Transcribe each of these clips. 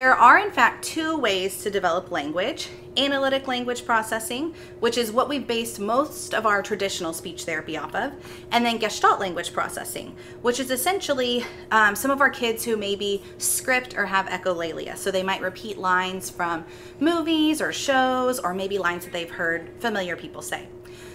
There are, in fact, two ways to develop language analytic language processing, which is what we've based most of our traditional speech therapy off of, and then Gestalt language processing, which is essentially um, some of our kids who maybe script or have echolalia. So they might repeat lines from movies or shows, or maybe lines that they've heard familiar people say.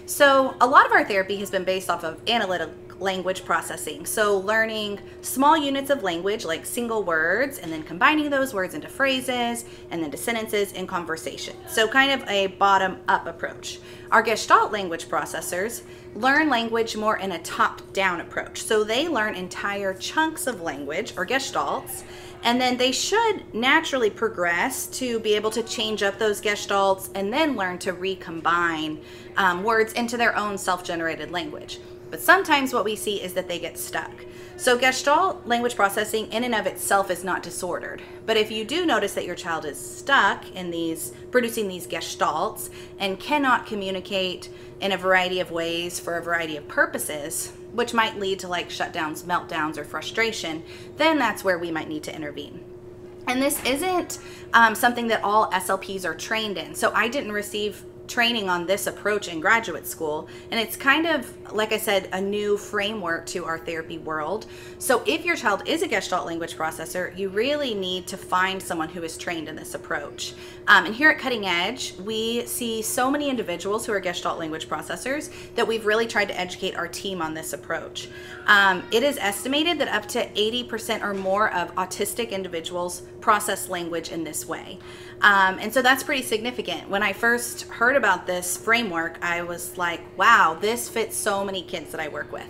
So, a lot of our therapy has been based off of analytic language processing. So, learning small units of language like single words and then combining those words into phrases and then to sentences in conversation. So, kind of a bottom up approach. Our Gestalt language processors learn language more in a top down approach. So, they learn entire chunks of language or Gestalts and then they should naturally progress to be able to change up those gestalts and then learn to recombine um, words into their own self generated language. But sometimes what we see is that they get stuck. So, Gestalt language processing in and of itself is not disordered. But if you do notice that your child is stuck in these, producing these gestalts and cannot communicate in a variety of ways for a variety of purposes, which might lead to like shutdowns, meltdowns, or frustration, then that's where we might need to intervene. And this isn't um, something that all SLPs are trained in. So I didn't receive training on this approach in graduate school. And it's kind of, like I said, a new framework to our therapy world. So if your child is a Gestalt language processor, you really need to find someone who is trained in this approach. Um, and here at Cutting Edge, we see so many individuals who are Gestalt language processors that we've really tried to educate our team on this approach. Um, it is estimated that up to 80% or more of autistic individuals process language in this way. Um, and so that's pretty significant. When I first heard about this framework, I was like, wow, this fits so many kids that I work with.